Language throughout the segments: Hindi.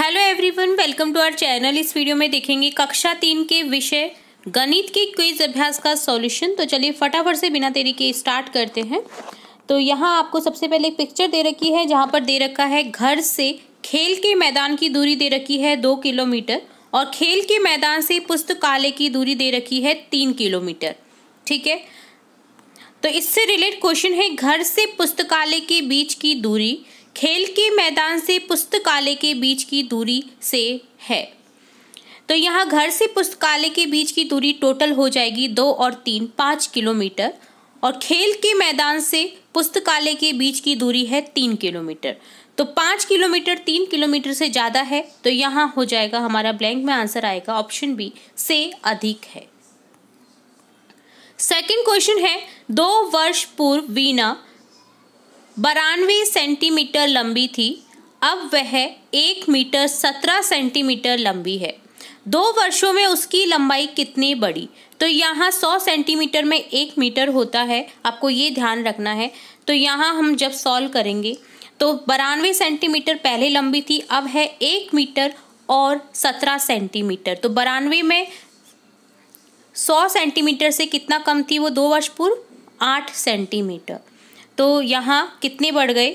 Hello everyone welcome to our channel इस वीडियो में देखेंगे कक्षा तीन के विषय, गणित के क्विज अभ्यास का सॉल्यूशन तो चलिए फटाफट से बिना देरी के स्टार्ट करते हैं। तो यहाँ आपको सबसे पहले एक पिक्चर दे रखी है, जहाँ पर दे रखा है घर से खेल के मैदान की दूरी दे रखी है दो किलोमीटर और खेल के मैदान से पुस्तकालय की दूरी दे रखी है तीन किलोमीटर। ठीक है? तो इससे रिलेट क्वेश्चन है घर से पुस्तकालय के बीच की दूरी। खेल के मैदान से पुस्तकालय के बीच की दूरी से है। तो यहाँ घर से पुस्तकालय के बीच की दूरी टोटल हो जाएगी दो और तीन, पाँच किलोमीटर। और खेल के मैदान से पुस्तकालय के बीच की दूरी है तीन किलोमीटर। तो पाँच किलोमीटर, तीन किलोमीटर से ज़्यादा है तो यहाँ हो जाएगा हमारा ब्लैंक में आंसर आएगा ऑप्शन बी, से अधिक है। सेकंड क्वेश्चन है, दो वर्ष पूर्व वीना बारानवे सेंटीमीटर लंबी थी, अब वह एक मीटर सत्रह सेंटीमीटर लंबी है। दो वर्षों में उसकी लंबाई कितनी बढ़ी तो यहाँ सौ सेंटीमीटर में एक मीटर होता है, आपको ये ध्यान रखना है। तो यहाँ हम जब सॉल्व करेंगे तो बारानवे सेंटीमीटर पहले लंबी थी, अब है एक मीटर और सत्रह सेंटीमीटर। तो बारानवे में सौ सेंटीमीटर से कितना कम थी वो दो वर्ष पूर्व? आठ सेंटीमीटर। तो यहाँ कितने बढ़ गए?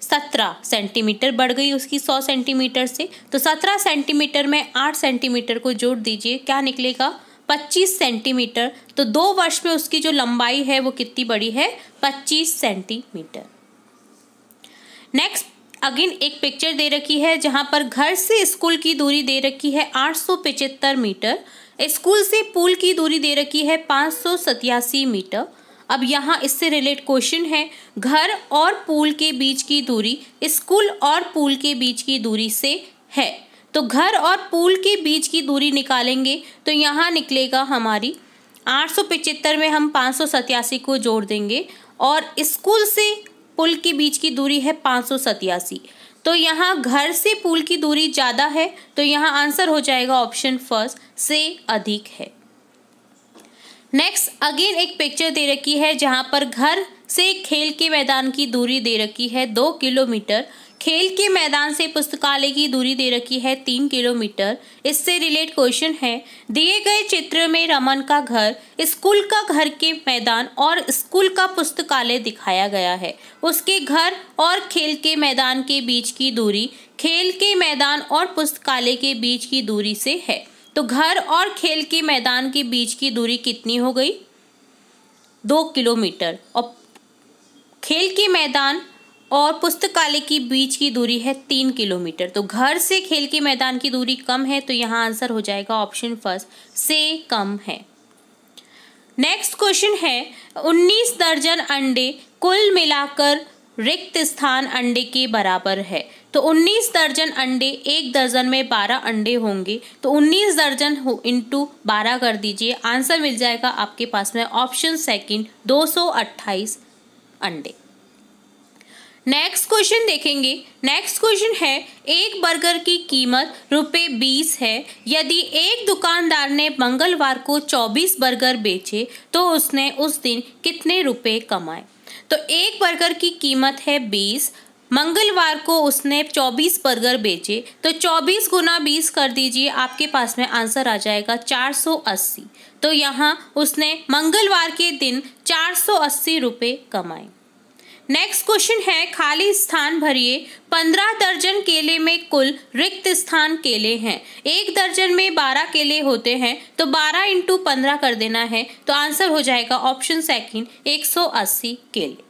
सत्रह सेंटीमीटर बढ़ गई उसकी सौ सेंटीमीटर से। तो सत्रह सेंटीमीटर में आठ सेंटीमीटर को जोड़ दीजिए, क्या निकलेगा? पच्चीस सेंटीमीटर। तो दो वर्ष में उसकी जो लंबाई है वो कितनी बड़ी है? पच्चीस सेंटीमीटर। नेक्स्ट अगेन एक पिक्चर दे रखी है, जहाँ पर घर से स्कूल की दूरी दे रखी है आठ मीटर। स्कूल से पुल की दूरी दे रखी है पाँच सौ सतासी मीटर। अब यहाँ इससे रिलेट क्वेश्चन है। घर और पूल के बीच की दूरी स्कूल और पूल के बीच की दूरी से है। तो घर और पूल के बीच की दूरी निकालेंगे तो यहाँ निकलेगा हमारी आठ में हम पाँच सौ सतासी को जोड़ देंगे और स्कूल से पुल के बीच की दूरी है पाँच सौ सतासी तो यहाँ घर से पुल की दूरी ज़्यादा है तो यहाँ आंसर हो जाएगा ऑप्शन फ़र्स्ट से अधिक है। नेक्स्ट अगेन एक पिक्चर दे रखी है जहाँ पर घर से खेल के मैदान की दूरी दे रखी है दो किलोमीटर। खेल के मैदान से पुस्तकालय की दूरी दे रखी है तीन किलोमीटर। इससे रिलेट क्वेश्चन है, दिए गए चित्र में रमन का घर, स्कूल का घर के मैदान और स्कूल का पुस्तकालय दिखाया गया है। उसके घर और खेल के मैदान के बीच की दूरी, खेल के मैदान और पुस्तकालय के बीच की दूरी से है। तो घर और खेल के मैदान के बीच की दूरी कितनी हो गई? दो किलोमीटर। और खेल के मैदान और पुस्तकालय की बीच की दूरी है तीन किलोमीटर। तो घर से खेल के मैदान की दूरी कम है तो यहाँ आंसर हो जाएगा ऑप्शन फ़र्स्ट, से कम है। नेक्स्ट क्वेश्चन है, उन्नीस दर्जन अंडे कुल मिलाकर रिक्त स्थान अंडे के बराबर है। तो 19 दर्जन अंडे, एक दर्जन में 12 अंडे होंगे। तो 19 दर्जन हो इंटू बारह कर दीजिए। आंसर मिल जाएगा आपके पास में ऑप्शन सेकंड 228 अंडे। नेक्स्ट क्वेश्चन देखेंगे। नेक्स्ट क्वेश्चन है, एक बर्गर की कीमत रुपये बीस है। यदि एक दुकानदार ने मंगलवार को चौबीस बर्गर बेचे तो उसने उस दिन कितने रुपए कमाए? तो एक बर्गर की कीमत है बीस। मंगलवार को उसने चौबीस बर्गर बेचे। तो चौबीस गुना बीस कर दीजिए, आपके पास में आंसर आ जाएगा चार सौ अस्सी। तो यहाँ उसने मंगलवार के दिन चार सौ अस्सी रुपये कमाए। नेक्स्ट क्वेश्चन है, खाली स्थान भरिए। पंद्रह दर्जन केले में कुल रिक्त स्थान केले हैं। एक दर्जन में बारह केले होते हैं तो बारह इंटू पंद्रह कर देना है। तो आंसर हो जाएगा ऑप्शन सेकंड, एक सौ अस्सी केले।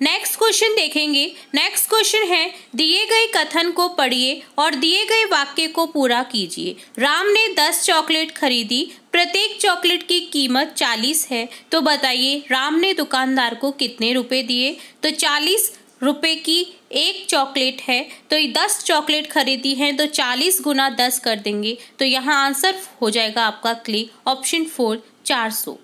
नेक्स्ट क्वेश्चन देखेंगे। नेक्स्ट क्वेश्चन है, दिए गए कथन को पढ़िए और दिए गए वाक्य को पूरा कीजिए। राम ने दस चॉकलेट खरीदी, प्रत्येक चॉकलेट की कीमत चालीस है। तो बताइए, राम ने दुकानदार को कितने रुपए दिए? तो चालीस रुपए की एक चॉकलेट है। तो ये दस चॉकलेट खरीदी है तो चालीस गुना दस कर देंगे। तो यहाँ आंसर हो जाएगा आपका क्लिक, ऑप्शन फोर, चार सौ।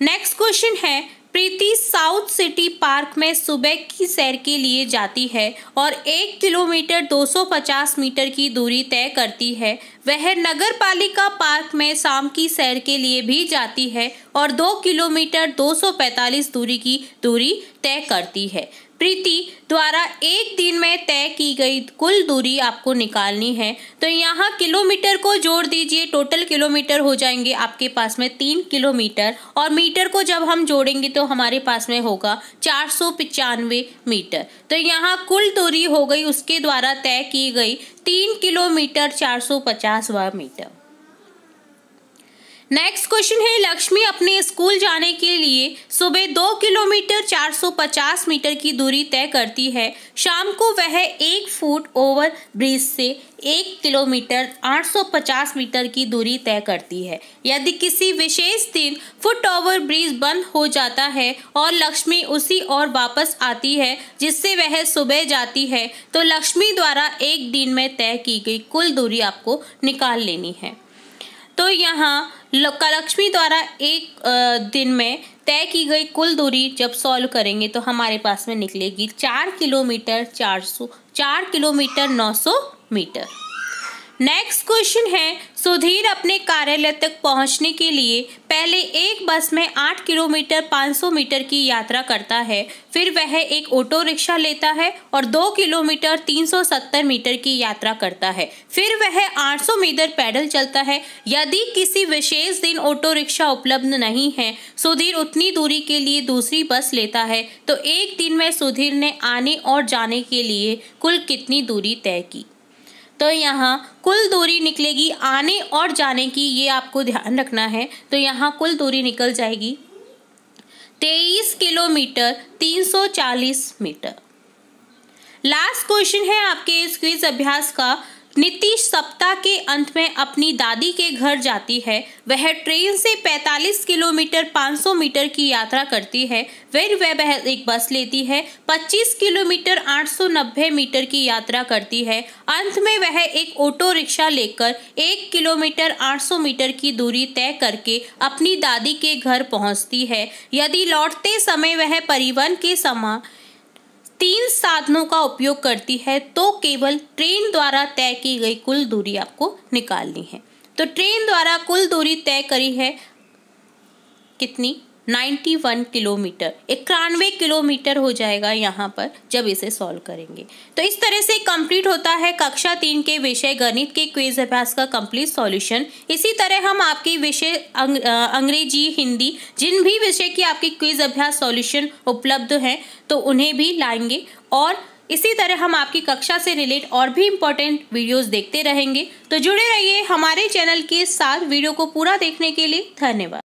नेक्स्ट क्वेश्चन है प्रीति साउथ सिटी पार्क में सुबह की सैर के लिए जाती है और एक किलोमीटर 250 मीटर की दूरी तय करती है। वह नगर पालिका पार्क में शाम की सैर के लिए भी जाती है और दो किलोमीटर 245 दूरी की दूरी तय करती है। प्रीति द्वारा एक दिन में तय की गई कुल दूरी आपको निकालनी है। तो यहाँ किलोमीटर को जोड़ दीजिए, टोटल किलोमीटर हो जाएँगे आपके पास में तीन किलोमीटर। और मीटर को जब हम जोड़ेंगे तो हमारे पास में होगा चार सौ पचानवे मीटर। तो यहाँ कुल दूरी हो गई, उसके द्वारा तय की गई तीन किलोमीटर चार सौ पचास व मीटर। नेक्स्ट क्वेश्चन है, लक्ष्मी अपने स्कूल जाने के लिए सुबह दो किलोमीटर 450 मीटर की दूरी तय करती है। शाम को वह एक फुट ओवर ब्रिज से एक किलोमीटर 850 मीटर की दूरी तय करती है। यदि किसी विशेष दिन फुट ओवर ब्रिज बंद हो जाता है और लक्ष्मी उसी और वापस आती है, जिससे वह सुबह जाती है तो लक्ष्मी द्वारा एक दिन में तय की गई कुल दूरी आपको निकाल लेनी है। तो यहाँ लक्ष्मी द्वारा एक दिन में तय की गई कुल दूरी जब सॉल्व करेंगे तो हमारे पास में निकलेगी चार किलोमीटर चार सौ, चार किलोमीटर नौ सौ मीटर। नेक्स्ट क्वेश्चन है, सुधीर अपने कार्यालय तक पहुँचने के लिए पहले एक बस में आठ किलोमीटर, पाँच सौ मीटर की यात्रा करता है। फिर वह एक ऑटो रिक्शा लेता है और दो किलोमीटर, तीन सौ सत्तर मीटर की यात्रा करता है। फिर वह आठ सौ मीटर पैदल चलता है। यदि किसी विशेष दिन ऑटो रिक्शा उपलब्ध नहीं है, सुधीर उतनी दूरी के लिए दूसरी बस लेता है। तो एक दिन में सुधीर ने आने और जाने के लिए कुल कितनी दूरी तय की? तो यहाँ कुल दूरी निकलेगी आने और जाने की, ये आपको ध्यान रखना है। तो यहाँ कुल दूरी निकल जाएगी तेईस किलोमीटर तीन सौ चालीस मीटर। लास्ट क्वेश्चन है आपके इस क्विज अभ्यास का। नीतीश सप्ताह के अंत में अपनी दादी के घर जाती है। वह ट्रेन से 45 किलोमीटर 500 मीटर की यात्रा करती है। फिर वह एक बस लेती है। 25 किलोमीटर 890 मीटर की यात्रा करती है। अंत में वह एक ऑटो रिक्शा लेकर एक किलोमीटर 800 मीटर की दूरी तय करके अपनी दादी के घर पहुँचती है। यदि लौटते समय वह परिवहन के समा तीन साधनों का उपयोग करती है तो केवल ट्रेन द्वारा तय की गई कुल दूरी आपको निकालनी है। तो ट्रेन द्वारा कुल दूरी तय करी है कितनी? 91 किलोमीटर इक्यानवे किलोमीटर हो जाएगा यहाँ पर जब इसे सॉल्व करेंगे। तो इस तरह से कंप्लीट होता है कक्षा तीन के विषय गणित के क्विज अभ्यास का कंप्लीट सॉल्यूशन इसी तरह हम आपके विषय अंग, अंग्रेज़ी हिंदी जिन भी विषय की आपकी क्विज अभ्यास सॉल्यूशन उपलब्ध हैं तो उन्हें भी लाएँगे। और इसी तरह हम आपकी कक्षा से रिलेट और भी इम्पोर्टेंट वीडियोस देखते रहेंगे। तो जुड़े रहिए हमारे चैनल के साथ। वीडियो को पूरा देखने के लिए धन्यवाद।